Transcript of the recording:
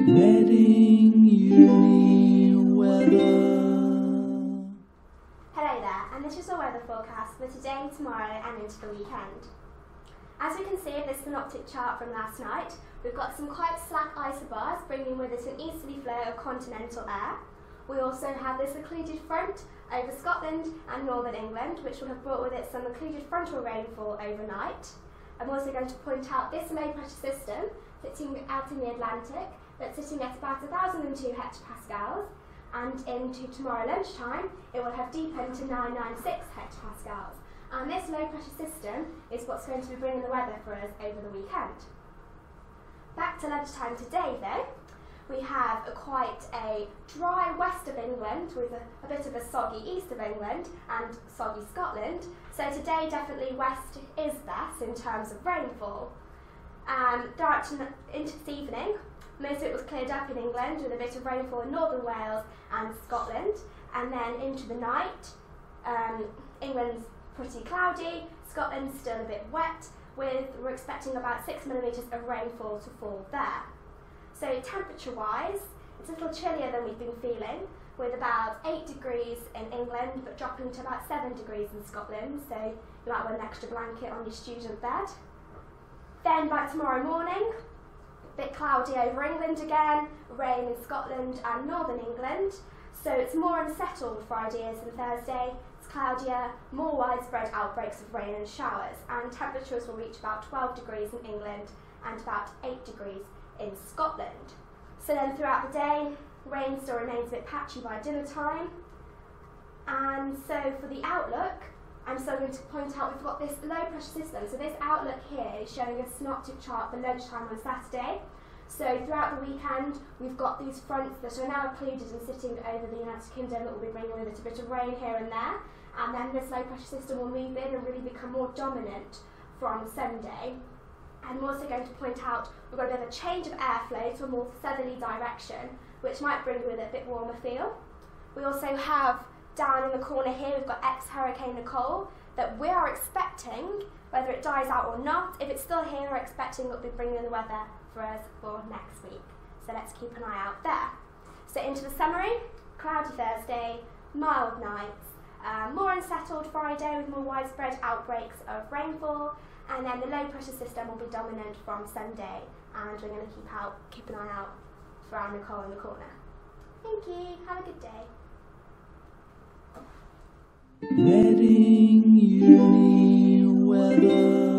Uni Weather. Hello there, and this is your weather forecast for today, tomorrow, and into the weekend. As we can see in this synoptic chart from last night, we've got some quite slack isobars bringing with it an easterly flow of continental air. We also have this occluded front over Scotland and northern England, which will have brought with it some occluded frontal rainfall overnight. I'm also going to point out this low pressure system sitting out in the Atlantic that's sitting at about 1002 hectopascals and into tomorrow lunchtime it will have deepened to 996 hectopascals. And this low pressure system is what's going to be bringing the weather for us over the weekend. Back to lunchtime today though, we have a quite a dry west of England with a, a, bit of a soggy east of England and soggy Scotland. So today definitely west is best in terms of rainfall. Um, throughout into this evening, most of it was cleared up in England with a bit of rainfall in northern Wales and Scotland. And then into the night, um, England's pretty cloudy, Scotland's still a bit wet, with we're expecting about six millimetres of rainfall to fall there. So temperature wise, it's a little chillier than we've been feeling, with about 8 degrees in England, but dropping to about 7 degrees in Scotland, so you might want an extra blanket on your student bed. Then by tomorrow morning, a bit cloudy over England again, rain in Scotland and northern England. So it's more unsettled Friday and Thursday. It's cloudier, more widespread outbreaks of rain and showers, and temperatures will reach about 12 degrees in England and about 8 degrees in Scotland. So then throughout the day, rain still remains a bit patchy by dinner time. And so for the outlook, I'm still going to point out we've got this low pressure system. So this outlook here is showing a synoptic chart for lunchtime on Saturday. So throughout the weekend, we've got these fronts that are now occluded and sitting over the United Kingdom that will be bringing a bit of rain here and there. And then this low pressure system will move in and really become more dominant from Sunday. I'm also going to point out we've got a bit of a change of airflow to a more southerly direction, which might bring with it a bit warmer feel. We also have down in the corner here, we've got ex-Hurricane Nicole that we are expecting, whether it dies out or not, if it's still here, we're expecting it'll be bringing the weather for us for next week. So let's keep an eye out there. So into the summary, cloudy Thursday, mild nights, um, more unsettled Friday with more widespread outbreaks of rainfall, and then the low pressure system will be dominant from Sunday, and we're going to keep out, keep an eye out for our Nicole in the corner. Thank you. Have a good day. Reading Uni Weather.